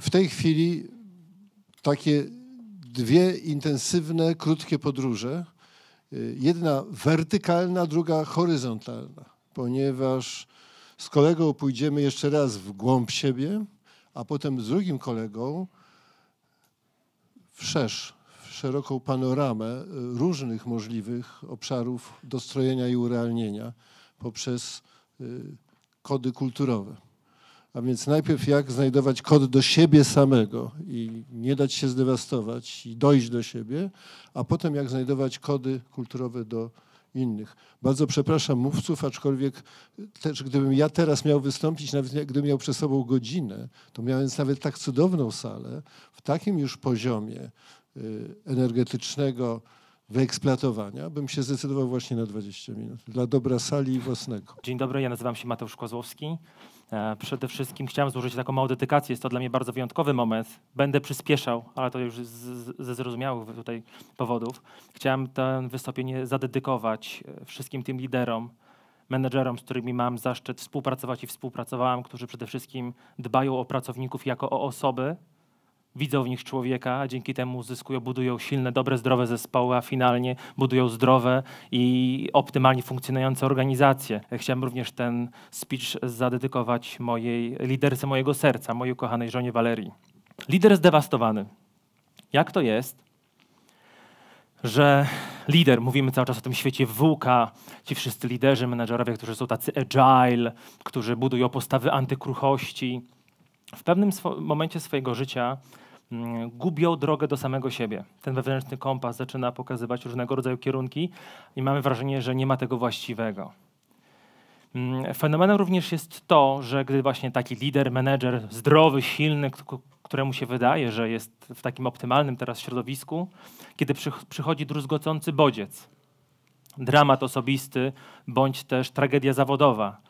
w tej chwili takie dwie intensywne, krótkie podróże. Y, jedna wertykalna, druga horyzontalna, ponieważ z kolegą pójdziemy jeszcze raz w głąb siebie, a potem z drugim kolegą wszerz, w szeroką panoramę różnych możliwych obszarów dostrojenia i urealnienia poprzez y, kody kulturowe. A więc najpierw jak znajdować kod do siebie samego i nie dać się zdewastować i dojść do siebie, a potem jak znajdować kody kulturowe do innych. Bardzo przepraszam mówców, aczkolwiek też gdybym ja teraz miał wystąpić, nawet gdybym miał przed sobą godzinę, to mając nawet tak cudowną salę, w takim już poziomie y, energetycznego wyeksploatowania, bym się zdecydował właśnie na 20 minut. Dla dobra sali i własnego. Dzień dobry, ja nazywam się Mateusz Kozłowski. E, przede wszystkim chciałem złożyć taką małą dedykację. Jest to dla mnie bardzo wyjątkowy moment. Będę przyspieszał, ale to już ze zrozumiałych tutaj powodów. Chciałem to wystąpienie zadedykować e, wszystkim tym liderom, menedżerom, z którymi mam zaszczyt współpracować i współpracowałem, którzy przede wszystkim dbają o pracowników jako o osoby, widzą w nich człowieka, a dzięki temu zyskują, budują silne, dobre, zdrowe zespoły, a finalnie budują zdrowe i optymalnie funkcjonujące organizacje. Chciałem również ten speech zadedykować mojej liderce mojego serca, mojej ukochanej żonie Walerii. Lider zdewastowany. Jak to jest, że lider, mówimy cały czas o tym świecie włóka, ci wszyscy liderzy, menedżerowie, którzy są tacy agile, którzy budują postawy antykruchości, w pewnym momencie swojego życia gubią drogę do samego siebie. Ten wewnętrzny kompas zaczyna pokazywać różnego rodzaju kierunki i mamy wrażenie, że nie ma tego właściwego. Mm, fenomenem również jest to, że gdy właśnie taki lider, menedżer, zdrowy, silny, któremu się wydaje, że jest w takim optymalnym teraz środowisku, kiedy przychodzi druzgocący bodziec, dramat osobisty bądź też tragedia zawodowa,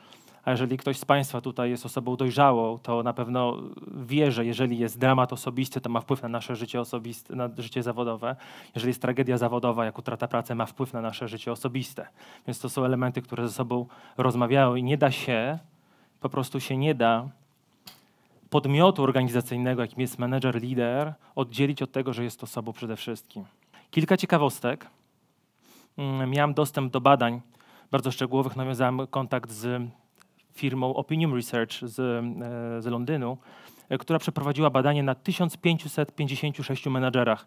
a jeżeli ktoś z Państwa tutaj jest osobą dojrzałą, to na pewno wie, że jeżeli jest dramat osobisty, to ma wpływ na nasze życie osobiste, na życie zawodowe. Jeżeli jest tragedia zawodowa, jak utrata pracy, ma wpływ na nasze życie osobiste. Więc to są elementy, które ze sobą rozmawiają i nie da się, po prostu się nie da podmiotu organizacyjnego, jakim jest manager, lider, oddzielić od tego, że jest osobą przede wszystkim. Kilka ciekawostek. Mm, miałem dostęp do badań bardzo szczegółowych, nawiązałem kontakt z firmą Opinium Research z, e, z Londynu, e, która przeprowadziła badanie na 1556 menadżerach.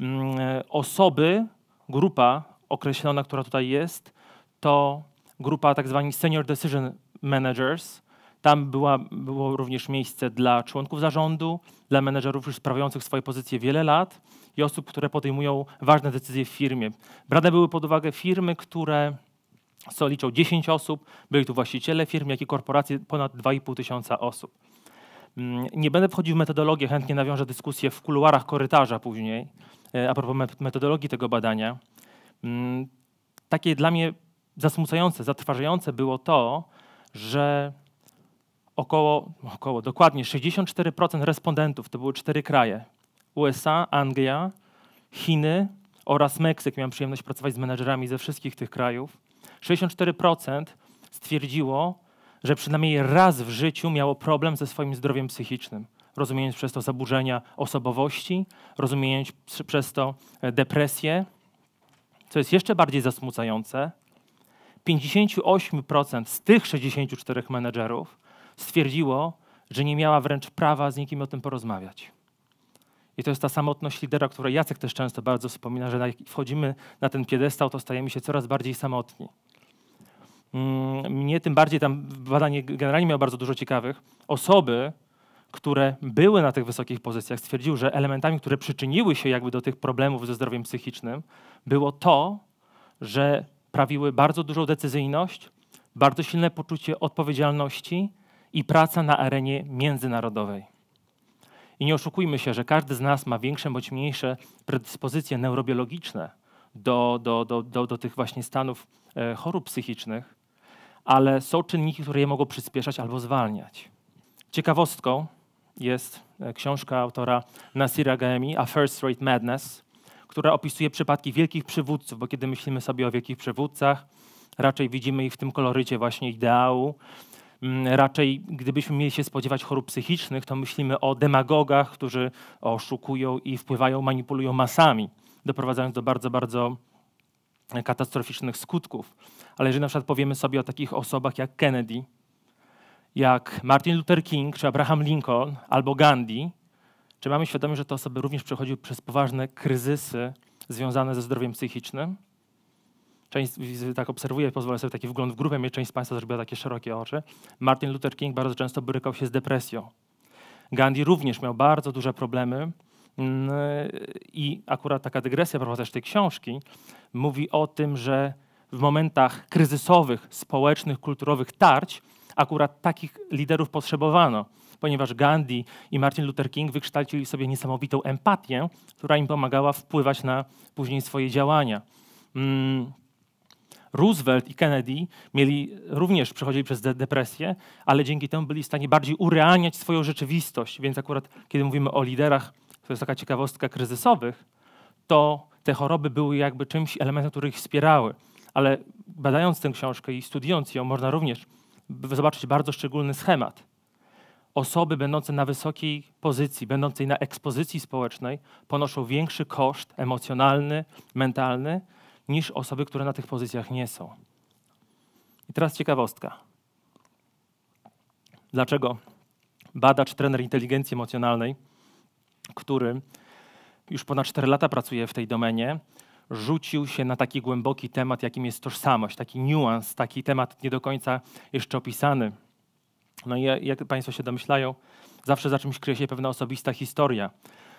Mm, e, osoby, grupa określona, która tutaj jest, to grupa tak zwani Senior Decision Managers. Tam była, było również miejsce dla członków zarządu, dla menedżerów już sprawujących swoje pozycje wiele lat i osób, które podejmują ważne decyzje w firmie. Brane były pod uwagę firmy, które co liczą 10 osób, byli tu właściciele firm, jak i korporacje, ponad 2,5 tysiąca osób. Mm, nie będę wchodził w metodologię, chętnie nawiążę dyskusję w kuluarach korytarza później, e, a propos metodologii tego badania. Mm, takie dla mnie zasmucające, zatrważające było to, że około, około dokładnie 64% respondentów, to były cztery kraje, USA, Anglia, Chiny oraz Meksyk, miałem przyjemność pracować z menedżerami ze wszystkich tych krajów, 64% stwierdziło, że przynajmniej raz w życiu miało problem ze swoim zdrowiem psychicznym. Rozumiejąc przez to zaburzenia osobowości, rozumiejąc przez to e, depresję. Co jest jeszcze bardziej zasmucające, 58% z tych 64 menedżerów stwierdziło, że nie miała wręcz prawa z nikim o tym porozmawiać. I to jest ta samotność lidera, której Jacek też często bardzo wspomina, że jak wchodzimy na ten piedestał, to stajemy się coraz bardziej samotni. Mm, mnie tym bardziej tam badanie generalnie miało bardzo dużo ciekawych. Osoby, które były na tych wysokich pozycjach, stwierdziły, że elementami, które przyczyniły się jakby do tych problemów ze zdrowiem psychicznym, było to, że prawiły bardzo dużą decyzyjność, bardzo silne poczucie odpowiedzialności i praca na arenie międzynarodowej. I nie oszukujmy się, że każdy z nas ma większe bądź mniejsze predyspozycje neurobiologiczne do, do, do, do, do tych właśnie stanów e, chorób psychicznych, ale są czynniki, które je mogą przyspieszać albo zwalniać. Ciekawostką jest e, książka autora Nasira Gaemi, A First Rate Madness, która opisuje przypadki wielkich przywódców, bo kiedy myślimy sobie o wielkich przywódcach, raczej widzimy ich w tym kolorycie właśnie ideału, raczej, gdybyśmy mieli się spodziewać chorób psychicznych, to myślimy o demagogach, którzy oszukują i wpływają, manipulują masami, doprowadzając do bardzo, bardzo katastroficznych skutków. Ale jeżeli na przykład powiemy sobie o takich osobach jak Kennedy, jak Martin Luther King, czy Abraham Lincoln, albo Gandhi, czy mamy świadomość, że te osoby również przechodziły przez poważne kryzysy związane ze zdrowiem psychicznym? Część, tak obserwuję, pozwolę sobie taki wgląd w grupę, mnie część z Państwa zrobiła takie szerokie oczy. Martin Luther King bardzo często borykał się z depresją. Gandhi również miał bardzo duże problemy mm, i akurat taka dygresja też tej książki mówi o tym, że w momentach kryzysowych, społecznych, kulturowych tarć akurat takich liderów potrzebowano, ponieważ Gandhi i Martin Luther King wykształcili sobie niesamowitą empatię, która im pomagała wpływać na później swoje działania. Mm, Roosevelt i Kennedy mieli, również przechodzili przez de depresję, ale dzięki temu byli w stanie bardziej urealniać swoją rzeczywistość. Więc akurat kiedy mówimy o liderach, to jest taka ciekawostka kryzysowych, to te choroby były jakby czymś, elementem, który ich wspierały. Ale badając tę książkę i studiując ją, można również zobaczyć bardzo szczególny schemat. Osoby będące na wysokiej pozycji, będącej na ekspozycji społecznej, ponoszą większy koszt emocjonalny, mentalny niż osoby, które na tych pozycjach nie są. I teraz ciekawostka. Dlaczego badacz, trener inteligencji emocjonalnej, który już ponad 4 lata pracuje w tej domenie, rzucił się na taki głęboki temat, jakim jest tożsamość, taki niuans, taki temat nie do końca jeszcze opisany. No i jak Państwo się domyślają, zawsze za czymś kryje się pewna osobista historia.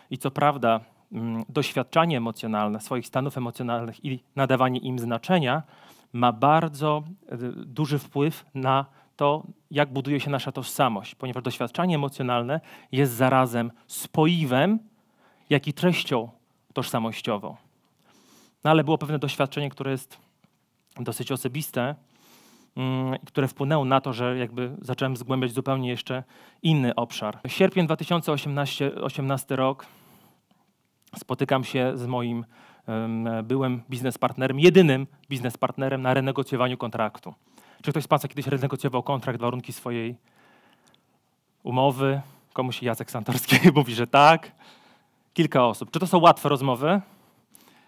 I co prawda, doświadczanie emocjonalne, swoich stanów emocjonalnych i nadawanie im znaczenia ma bardzo e, duży wpływ na to, jak buduje się nasza tożsamość, ponieważ doświadczanie emocjonalne jest zarazem spoiwem, jak i treścią tożsamościową. No ale było pewne doświadczenie, które jest dosyć osobiste, mm, które wpłynęło na to, że jakby zacząłem zgłębiać zupełnie jeszcze inny obszar. Sierpień 2018 rok spotykam się z moim byłym biznespartnerem, jedynym biznespartnerem na renegocjowaniu kontraktu. Czy ktoś z Państwa kiedyś renegocjował kontrakt, warunki swojej umowy? Komuś Jacek Santorski mówi, że tak. Kilka osób. Czy to są łatwe rozmowy?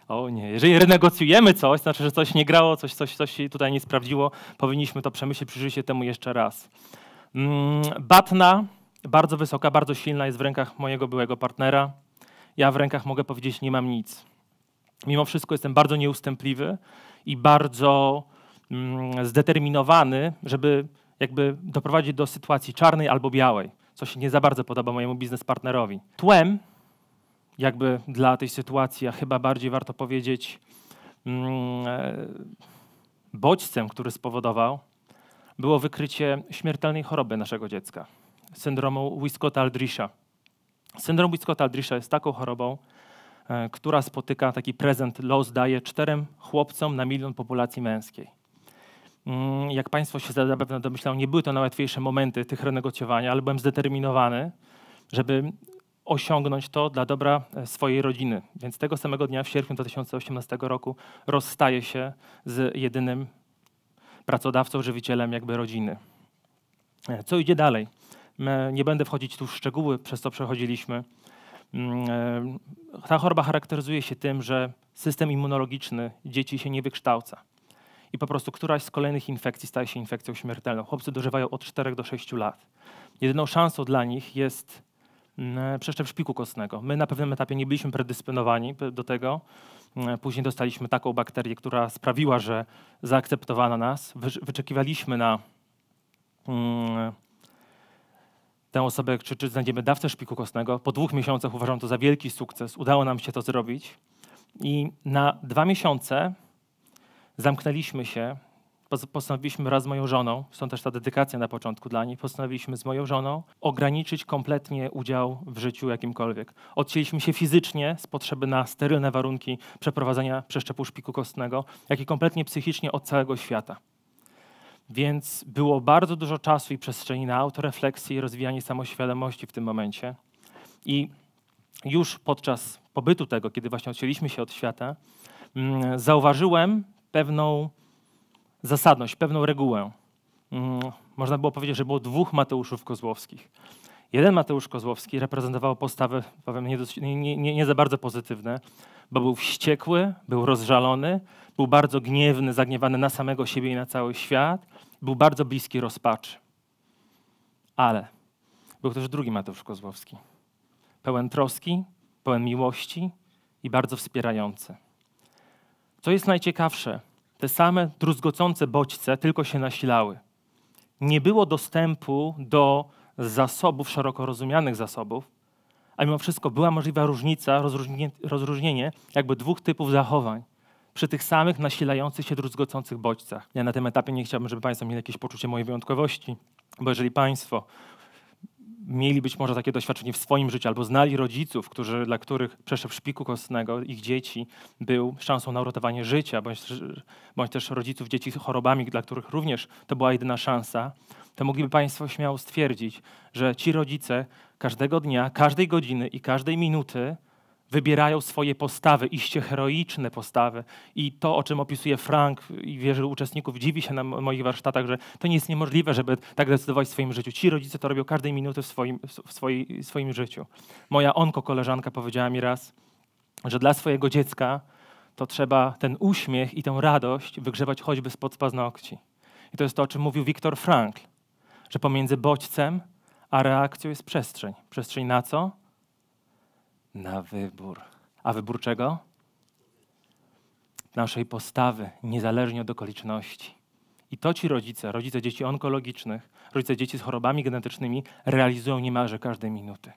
O nie, jeżeli renegocjujemy coś, znaczy, że coś nie grało, coś, coś, coś się tutaj nie sprawdziło, powinniśmy to przemyśleć, przyjrzeć się temu jeszcze raz. Mm, Batna, bardzo wysoka, bardzo silna, jest w rękach mojego byłego partnera. Ja w rękach mogę powiedzieć, nie mam nic. Mimo wszystko jestem bardzo nieustępliwy i bardzo mm, zdeterminowany, żeby jakby doprowadzić do sytuacji czarnej albo białej, co się nie za bardzo podoba mojemu biznespartnerowi. Tłem jakby dla tej sytuacji, a chyba bardziej warto powiedzieć mm, e, bodźcem, który spowodował, było wykrycie śmiertelnej choroby naszego dziecka, syndromu Wiskota-Aldrisha. Syndrom Wiskota-Aldrisha jest taką chorobą, e, która spotyka taki prezent los daje czterem chłopcom na milion populacji męskiej. Mm, jak Państwo się zapewne domyślają, nie były to najłatwiejsze momenty tych renegocjowania, ale byłem zdeterminowany, żeby osiągnąć to dla dobra e, swojej rodziny. Więc tego samego dnia, w sierpniu 2018 roku, rozstaje się z jedynym pracodawcą, żywicielem jakby rodziny. E, co idzie dalej? Nie będę wchodzić tu w szczegóły, przez co przechodziliśmy. Mm, e, ta choroba charakteryzuje się tym, że system immunologiczny dzieci się nie wykształca. I po prostu któraś z kolejnych infekcji staje się infekcją śmiertelną. Chłopcy dożywają od 4 do 6 lat. Jedyną szansą dla nich jest Mm, przeszczep szpiku kostnego. My na pewnym etapie nie byliśmy predysponowani do tego. Mm, później dostaliśmy taką bakterię, która sprawiła, że zaakceptowano nas. Wyczekiwaliśmy na tę osobę, czy, czy znajdziemy dawcę szpiku kostnego. Po dwóch miesiącach uważam to za wielki sukces. Udało nam się to zrobić. I na dwa miesiące zamknęliśmy się postanowiliśmy raz z moją żoną, stąd też ta dedykacja na początku dla niej, postanowiliśmy z moją żoną ograniczyć kompletnie udział w życiu jakimkolwiek. Odcięliśmy się fizycznie z potrzeby na sterylne warunki przeprowadzenia przeszczepu szpiku kostnego, jak i kompletnie psychicznie od całego świata. Więc było bardzo dużo czasu i przestrzeni na autorefleksję i rozwijanie samoświadomości w tym momencie. I już podczas pobytu tego, kiedy właśnie odcięliśmy się od świata, mm, zauważyłem pewną zasadność, pewną regułę. mm, można było powiedzieć, że było dwóch Mateuszów Kozłowskich. Jeden Mateusz Kozłowski reprezentował postawę, powiem, nie, nie, nie, nie za bardzo pozytywne, bo był wściekły, był rozżalony, był bardzo gniewny, zagniewany na samego siebie i na cały świat, był bardzo bliski rozpaczy. Ale był też drugi Mateusz Kozłowski. Pełen troski, pełen miłości i bardzo wspierający. Co jest najciekawsze, te same druzgocące bodźce tylko się nasilały. Nie było dostępu do zasobów, szeroko rozumianych zasobów, a mimo wszystko była możliwa różnica, rozróżnienie, rozróżnienie jakby dwóch typów zachowań przy tych samych nasilających się druzgocących bodźcach. Ja na tym etapie nie chciałbym, żeby Państwo mieli jakieś poczucie mojej wyjątkowości, bo jeżeli Państwo mieli być może takie doświadczenie w swoim życiu, albo znali rodziców, którzy, dla których przeszedł szpiku kostnego ich dzieci był szansą na uratowanie życia, bądź, bądź też rodziców dzieci z chorobami, dla których również to była jedyna szansa, to mogliby Państwo śmiało stwierdzić, że ci rodzice każdego dnia, każdej godziny i każdej minuty wybierają swoje postawy, iście heroiczne postawy. I to, o czym opisuje Frank i wielu uczestników, dziwi się na moich warsztatach, że to nie jest niemożliwe, żeby tak decydować w swoim życiu. Ci rodzice to robią każdej minuty w swoim, w w swoim życiu. Moja onko koleżanka powiedziała mi raz, że dla swojego dziecka to trzeba ten uśmiech i tę radość wygrzebać choćby spod paznokci. I to jest to, o czym mówił Viktor Frankl, że pomiędzy bodźcem a reakcją jest przestrzeń. Przestrzeń na co? Na wybór. A wybór czego? Naszej postawy, niezależnie od okoliczności. I to ci rodzice, rodzice dzieci onkologicznych, rodzice dzieci z chorobami genetycznymi realizują niemalże każdej minuty.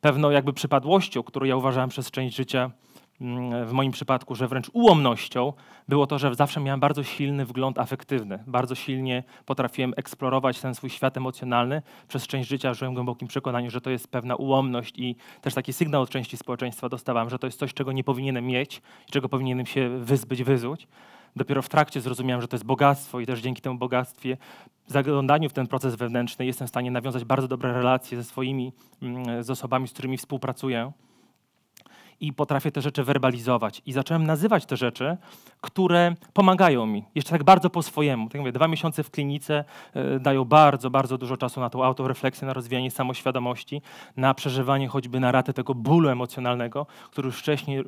Pewną jakby przypadłością, którą ja uważałem przez część życia, w moim przypadku, że wręcz ułomnością było to, że zawsze miałem bardzo silny wgląd afektywny. Bardzo silnie potrafiłem eksplorować ten swój świat emocjonalny. Przez część życia żyłem w głębokim przekonaniu, że to jest pewna ułomność i też taki sygnał od części społeczeństwa dostawałem, że to jest coś, czego nie powinienem mieć, czego powinienem się wyzbyć, wyzuć. Dopiero w trakcie zrozumiałem, że to jest bogactwo i też dzięki temu bogactwie, zaglądaniu w ten proces wewnętrzny jestem w stanie nawiązać bardzo dobre relacje ze swoimi, mm, z osobami, z którymi współpracuję i potrafię te rzeczy werbalizować. I zacząłem nazywać te rzeczy, które pomagają mi. Jeszcze tak bardzo po swojemu. Tak mówię, dwa miesiące w klinice y, dają bardzo, bardzo dużo czasu na tą autorefleksję, na rozwijanie samoświadomości, na przeżywanie choćby na ratę tego bólu emocjonalnego, który już wcześniej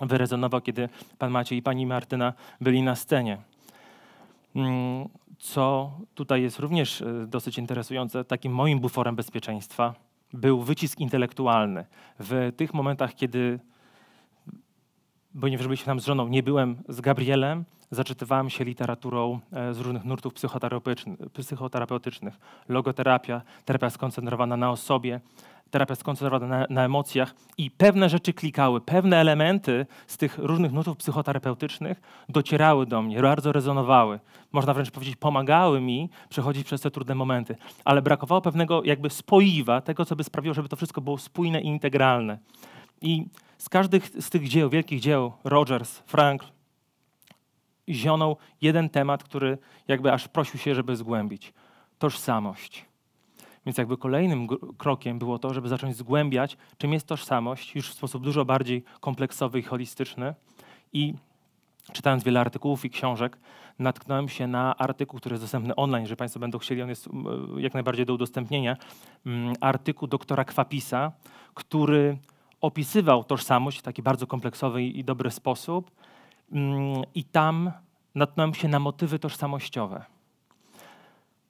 wyrezonował, kiedy pan Maciej i pani Martyna byli na scenie. Mm, co tutaj jest również e, dosyć interesujące, takim moim buforem bezpieczeństwa był wycisk intelektualny. W tych momentach, kiedy, ponieważ byliśmy tam z żoną, nie byłem z Gabrielem, zaczytywałem się literaturą e, z różnych nurtów psychoterapeutycznych. Logoterapia, terapia skoncentrowana na osobie, terapia skoncentrowana na, na, emocjach i pewne rzeczy klikały, pewne elementy z tych różnych nutów psychoterapeutycznych docierały do mnie, bardzo rezonowały. Można wręcz powiedzieć, pomagały mi przechodzić przez te trudne momenty, ale brakowało pewnego jakby spoiwa, tego, co by sprawiło, żeby to wszystko było spójne i integralne. I z każdych z tych dzieł, wielkich dzieł, Rogers, Frank, zionął jeden temat, który jakby aż prosił się, żeby zgłębić. Tożsamość więc jakby kolejnym krokiem było to, żeby zacząć zgłębiać, czym jest tożsamość, już w sposób dużo bardziej kompleksowy i holistyczny. I czytając wiele artykułów i książek, natknąłem się na artykuł, który jest dostępny online, jeżeli Państwo będą chcieli, on jest jak najbardziej do udostępnienia. Mm, artykuł doktora Kwapisa, który opisywał tożsamość w taki bardzo kompleksowy i dobry sposób. Mm, I tam natknąłem się na motywy tożsamościowe.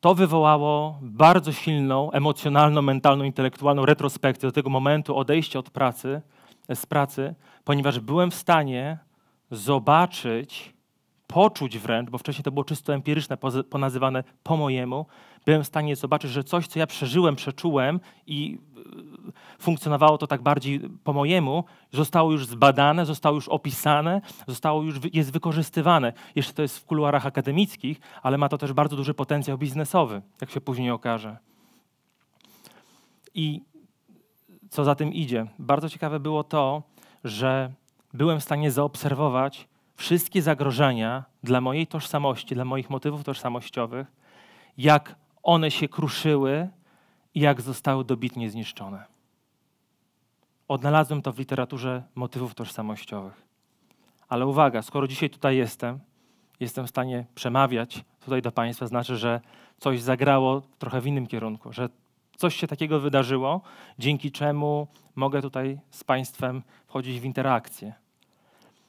To wywołało bardzo silną, emocjonalną, mentalną, intelektualną retrospekcję do tego momentu odejścia od pracy, z pracy, ponieważ byłem w stanie zobaczyć, poczuć wręcz, bo wcześniej to było czysto empiryczne, ponazywane po mojemu, byłem w stanie zobaczyć, że coś, co ja przeżyłem, przeczułem i funkcjonowało to tak bardziej po mojemu, zostało już zbadane, zostało już opisane, zostało już jest wykorzystywane. Jeszcze to jest w kuluarach akademickich, ale ma to też bardzo duży potencjał biznesowy, jak się później okaże. I co za tym idzie? Bardzo ciekawe było to, że byłem w stanie zaobserwować wszystkie zagrożenia dla mojej tożsamości, dla moich motywów tożsamościowych, jak one się kruszyły i jak zostały dobitnie zniszczone. Odnalazłem to w literaturze motywów tożsamościowych. Ale uwaga, skoro dzisiaj tutaj jestem jestem w stanie przemawiać tutaj do Państwa, znaczy, że coś zagrało trochę w innym kierunku, że coś się takiego wydarzyło, dzięki czemu mogę tutaj z Państwem wchodzić w interakcję.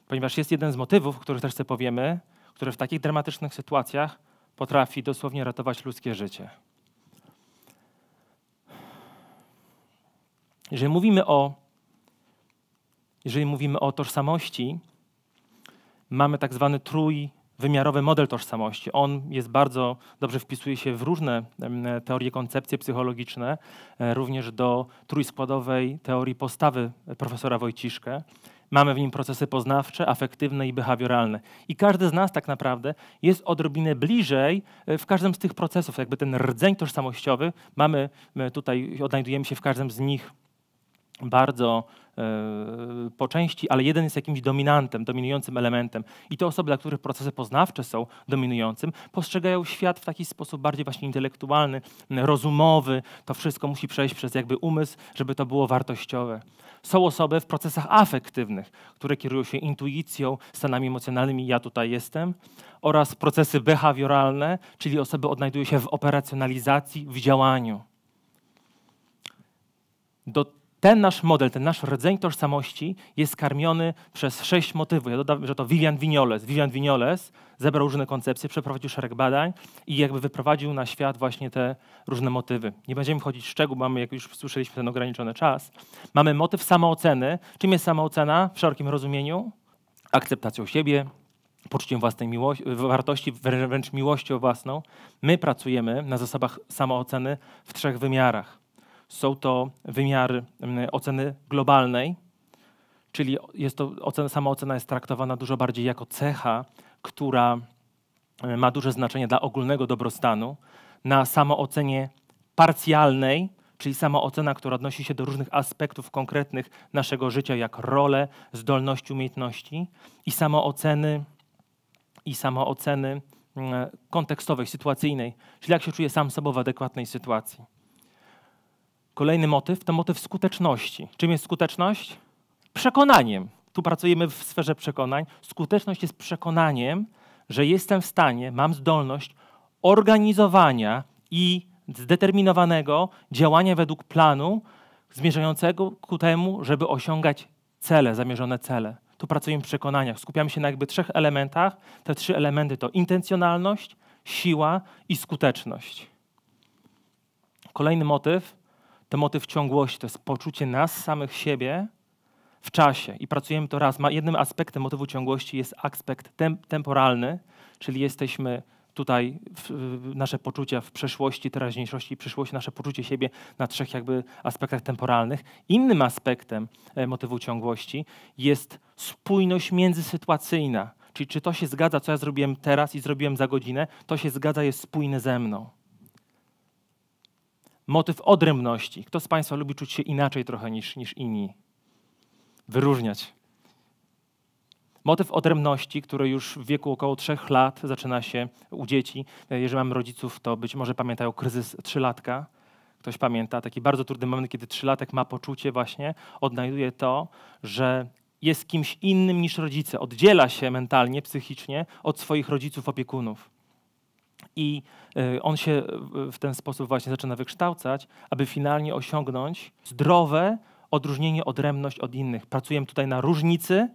Ponieważ jest jeden z motywów, o których też sobie powiemy, który w takich dramatycznych sytuacjach potrafi dosłownie ratować ludzkie życie. Jeżeli mówimy o, jeżeli mówimy o tożsamości, mamy tak zwany trójwymiarowy model tożsamości. On jest bardzo dobrze wpisuje się w różne teorie, koncepcje psychologiczne, e, również do trójskładowej teorii postawy profesora Wojciszkę. Mamy w nim procesy poznawcze, afektywne i behawioralne. I każdy z nas tak naprawdę jest odrobinę bliżej e, w każdym z tych procesów. Jakby ten rdzeń tożsamościowy mamy tutaj, odnajdujemy się w każdym z nich bardzo e, po części, ale jeden jest jakimś dominantem, dominującym elementem. I te osoby, dla których procesy poznawcze są dominującym, postrzegają świat w taki sposób bardziej właśnie intelektualny, rozumowy. To wszystko musi przejść przez jakby umysł, żeby to było wartościowe. Są osoby w procesach afektywnych, które kierują się intuicją, stanami emocjonalnymi, ja tutaj jestem, oraz procesy behawioralne, czyli osoby odnajdują się w operacjonalizacji, w działaniu. Do ten nasz model, ten nasz rdzeń tożsamości jest karmiony przez sześć motywów. Ja dodam, że to Vivian Vignoles. Vivian Vignoles zebrał różne koncepcje, przeprowadził szereg badań i jakby wyprowadził na świat właśnie te różne motywy. Nie będziemy wchodzić w szczegół, mamy, jak już słyszeliśmy, ten ograniczony czas. Mamy motyw samooceny. Czym jest samoocena w szerokim rozumieniu? Akceptacją siebie, poczuciem własnej miłości, wartości, wręcz miłością własną. My pracujemy na zasobach samooceny w trzech wymiarach są to wymiary oceny globalnej, czyli jest to ocena, sama ocena jest traktowana dużo bardziej jako cecha, która ma duże znaczenie dla ogólnego dobrostanu. Na samoocenie parcjalnej, czyli samoocena, która odnosi się do różnych aspektów konkretnych naszego życia, jak role, zdolności, umiejętności i samooceny i samooceny mm, kontekstowej, sytuacyjnej, czyli jak się czuję sam sobą w adekwatnej sytuacji. Kolejny motyw to motyw skuteczności. Czym jest skuteczność? Przekonaniem. Tu pracujemy w sferze przekonań. Skuteczność jest przekonaniem, że jestem w stanie, mam zdolność organizowania i zdeterminowanego działania według planu zmierzającego ku temu, żeby osiągać cele, zamierzone cele. Tu pracujemy w przekonaniach. Skupiamy się na jakby trzech elementach. Te trzy elementy to intencjonalność, siła i skuteczność. Kolejny motyw to motyw ciągłości, to jest poczucie nas samych siebie w czasie. I pracujemy to raz. Jednym aspektem motywu ciągłości jest aspekt temporalny, czyli jesteśmy tutaj w, nasze poczucia w przeszłości, teraźniejszości i przyszłości, nasze poczucie siebie na trzech jakby aspektach temporalnych. Innym aspektem e, motywu ciągłości jest spójność międzysytuacyjna, czyli czy to się zgadza, co ja zrobiłem teraz i zrobiłem za godzinę, to się zgadza, jest spójne ze mną motyw odrębności. Kto z Państwa lubi czuć się inaczej trochę niż, niż inni? Wyróżniać. Motyw odrębności, który już w wieku około trzech lat zaczyna się u dzieci. Jeżeli mamy rodziców, to być może pamiętają kryzys trzylatka. Ktoś pamięta taki bardzo trudny moment, kiedy trzylatek ma poczucie właśnie, odnajduje to, że jest kimś innym niż rodzice, oddziela się mentalnie, psychicznie od swoich rodziców, opiekunów. I e, on się w ten sposób właśnie zaczyna wykształcać, aby finalnie osiągnąć zdrowe odróżnienie, odrębność od innych. Pracujemy tutaj na różnicy,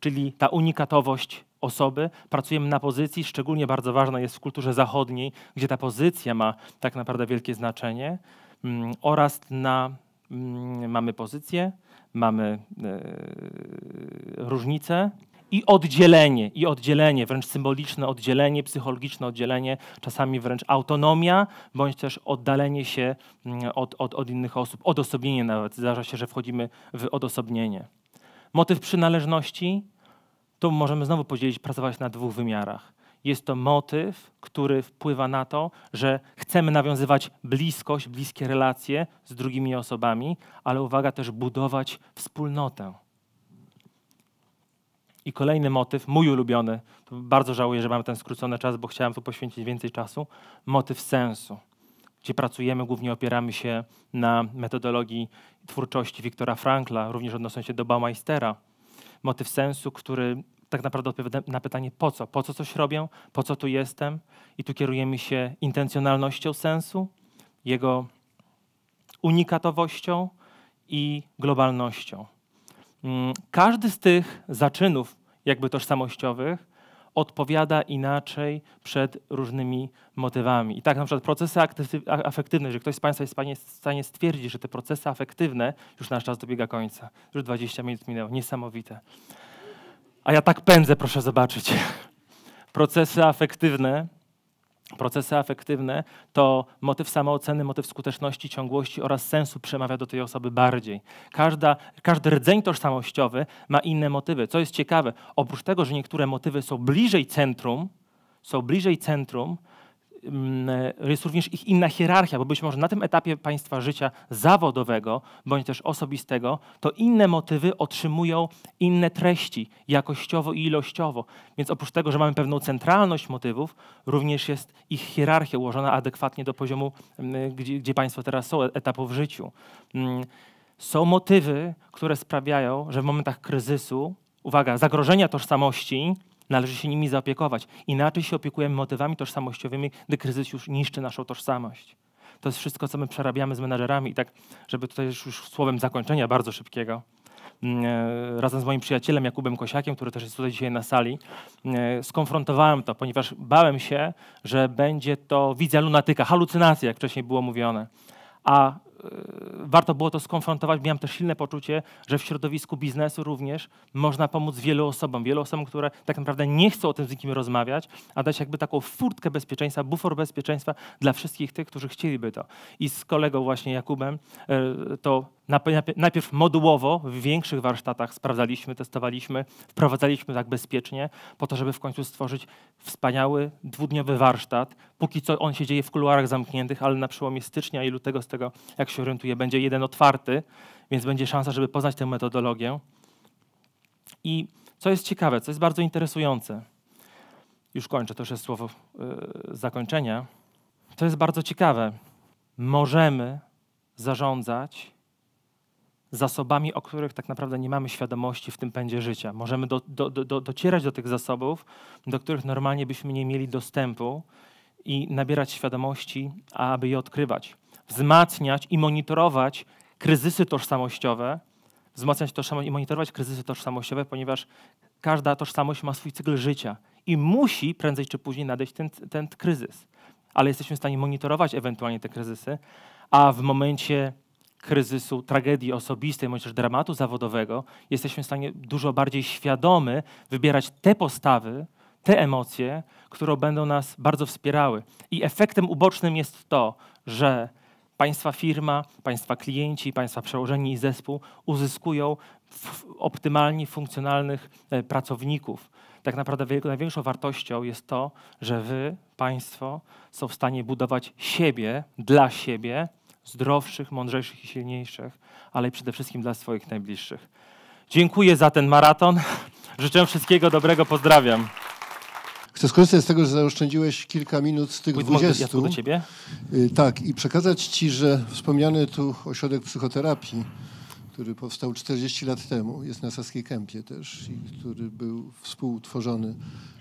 czyli ta unikatowość osoby. Pracujemy na pozycji, szczególnie bardzo ważna jest w kulturze zachodniej, gdzie ta pozycja ma tak naprawdę wielkie znaczenie, mm, oraz na mm, mamy pozycję, mamy yy, różnice i oddzielenie, i oddzielenie, wręcz symboliczne oddzielenie, psychologiczne oddzielenie, czasami wręcz autonomia, bądź też oddalenie się mm, od, od, od innych osób, odosobnienie nawet. Zdarza się, że wchodzimy w odosobnienie. Motyw przynależności, tu możemy znowu podzielić, pracować na dwóch wymiarach. Jest to motyw, który wpływa na to, że chcemy nawiązywać bliskość, bliskie relacje z drugimi osobami, ale uwaga, też budować wspólnotę i kolejny motyw, mój ulubiony, bardzo żałuję, że mam ten skrócony czas, bo chciałem tu poświęcić więcej czasu, motyw sensu, gdzie pracujemy, głównie opieramy się na metodologii twórczości Wiktora Frankla, również odnosząc się do Baumeistera. Motyw sensu, który tak naprawdę odpowiada na pytanie po co? Po co coś robię? Po co tu jestem? I tu kierujemy się intencjonalnością sensu, jego unikatowością i globalnością. Mm, każdy z tych zaczynów jakby tożsamościowych odpowiada inaczej przed różnymi motywami. I tak na przykład procesy afektywne, że ktoś z Państwa jest w stanie stwierdzić, że te procesy afektywne, już nasz czas dobiega końca, już 20 minut minęło, niesamowite. A ja tak pędzę, proszę zobaczyć. Procesy afektywne Procesy afektywne to motyw samooceny, motyw skuteczności, ciągłości oraz sensu przemawia do tej osoby bardziej. Każda, każdy rdzeń tożsamościowy ma inne motywy. Co jest ciekawe, oprócz tego, że niektóre motywy są bliżej centrum, są bliżej centrum, jest również ich inna hierarchia, bo być może na tym etapie państwa życia zawodowego bądź też osobistego, to inne motywy otrzymują inne treści jakościowo i ilościowo. Więc oprócz tego, że mamy pewną centralność motywów, również jest ich hierarchia ułożona adekwatnie do poziomu, mm, gdzie, gdzie państwo teraz są, etapu w życiu. Mm, są motywy, które sprawiają, że w momentach kryzysu, uwaga, zagrożenia tożsamości, Należy się nimi zaopiekować. Inaczej się opiekujemy motywami tożsamościowymi, gdy kryzys już niszczy naszą tożsamość. To jest wszystko, co my przerabiamy z menadżerami. I tak, żeby tutaj już, słowem zakończenia bardzo szybkiego, mm, e, razem z moim przyjacielem Jakubem Kosiakiem, który też jest tutaj dzisiaj na sali, e, skonfrontowałem to, ponieważ bałem się, że będzie to wizja lunatyka, halucynacja, jak wcześniej było mówione. A warto było to skonfrontować. Miałem też silne poczucie, że w środowisku biznesu również można pomóc wielu osobom, wielu osobom, które tak naprawdę nie chcą o tym z nikim rozmawiać, a dać jakby taką furtkę bezpieczeństwa, bufor bezpieczeństwa dla wszystkich tych, którzy chcieliby to. I z kolegą właśnie Jakubem e, to najpierw modułowo w większych warsztatach sprawdzaliśmy, testowaliśmy, wprowadzaliśmy tak bezpiecznie, po to, żeby w końcu stworzyć wspaniały dwudniowy warsztat. Póki co on się dzieje w kuluarach zamkniętych, ale na przełomie stycznia i lutego, z tego jak się orientuję, będzie jeden otwarty, więc będzie szansa, żeby poznać tę metodologię. I co jest ciekawe, co jest bardzo interesujące, już kończę, to już jest słowo yy, zakończenia, to jest bardzo ciekawe. Możemy zarządzać zasobami, o których tak naprawdę nie mamy świadomości w tym pędzie życia. Możemy do, do, do, docierać do tych zasobów, do których normalnie byśmy nie mieli dostępu i nabierać świadomości, aby je odkrywać. Wzmacniać i monitorować kryzysy tożsamościowe, wzmacniać tożsamość i monitorować kryzysy tożsamościowe, ponieważ każda tożsamość ma swój cykl życia i musi prędzej czy później nadejść ten, ten kryzys. Ale jesteśmy w stanie monitorować ewentualnie te kryzysy, a w momencie kryzysu, tragedii osobistej, bądź też dramatu zawodowego, jesteśmy w stanie dużo bardziej świadomy wybierać te postawy, te emocje, które będą nas bardzo wspierały. I efektem ubocznym jest to, że państwa firma, państwa klienci, państwa przełożeni i zespół uzyskują optymalnie funkcjonalnych e, pracowników. Tak naprawdę największą wartością jest to, że wy, państwo, są w stanie budować siebie dla siebie, zdrowszych, mądrzejszych i silniejszych, ale przede wszystkim dla swoich najbliższych. Dziękuję za ten maraton. Życzę wszystkiego dobrego, pozdrawiam. Chcę skorzystać z tego, że zaoszczędziłeś kilka minut z tych Pójdź 20. Ja do ciebie? Y, tak, i przekazać ci, że wspomniany tu ośrodek psychoterapii, który powstał 40 lat temu, jest na Saskiej Kępie też i który był współtworzony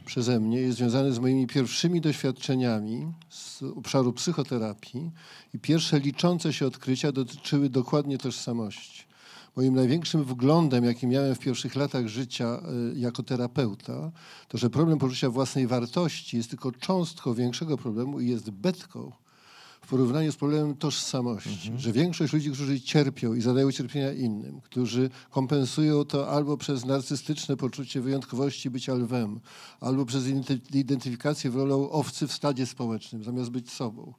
przeze mnie, jest związany z moimi pierwszymi doświadczeniami z obszaru psychoterapii i pierwsze liczące się odkrycia dotyczyły dokładnie tożsamości. Moim największym wglądem, jaki miałem w pierwszych latach życia e, jako terapeuta, to że problem poczucia własnej wartości jest tylko cząstką większego problemu i jest betką porównaniu z problemem tożsamości, mhm. że większość ludzi, którzy cierpią i zadają cierpienia innym, którzy kompensują to albo przez narcystyczne poczucie wyjątkowości bycia lwem, albo przez identyfikację w rolą owcy w stadzie społecznym, zamiast być sobą,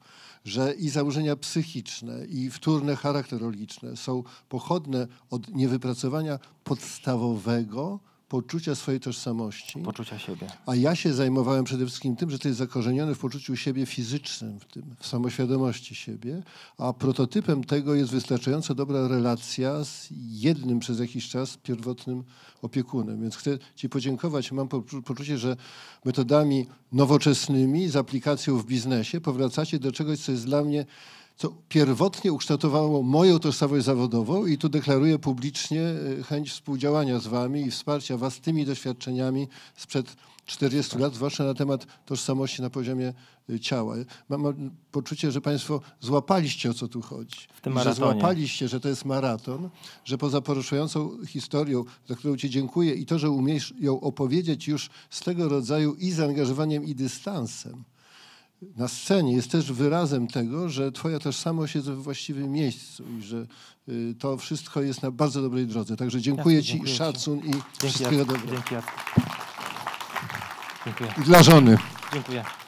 że i założenia psychiczne, i wtórne charakterologiczne są pochodne od niewypracowania podstawowego, poczucia swojej tożsamości. Poczucia siebie. A ja się zajmowałem przede wszystkim tym, że to jest zakorzenione w poczuciu siebie fizycznym, w tym, w samoświadomości siebie, a prototypem tego jest wystarczająco dobra relacja z jednym przez jakiś czas pierwotnym opiekunem. Więc chcę Ci podziękować. Mam poczucie, że metodami nowoczesnymi, z aplikacją w biznesie powracacie do czegoś, co jest dla mnie co pierwotnie ukształtowało moją tożsamość zawodową i tu deklaruję publicznie y, chęć współdziałania z wami i wsparcia was tymi doświadczeniami sprzed 40 lat, zwłaszcza na temat tożsamości na poziomie y, ciała. Mam poczucie, że państwo złapaliście o co tu chodzi. W tym że złapaliście, że to jest maraton, że poza poruszającą historią, za którą ci dziękuję i to, że umiesz ją opowiedzieć już z tego rodzaju i zaangażowaniem i dystansem, na scenie jest też wyrazem tego, że twoja tożsamość jest we właściwym miejscu i że y, to wszystko jest na bardzo dobrej drodze. Także dziękuję dziękuję ci. szacun i Dzięki wszystkiego dobrego. Dziękuję. I dla żony. Dziękuję.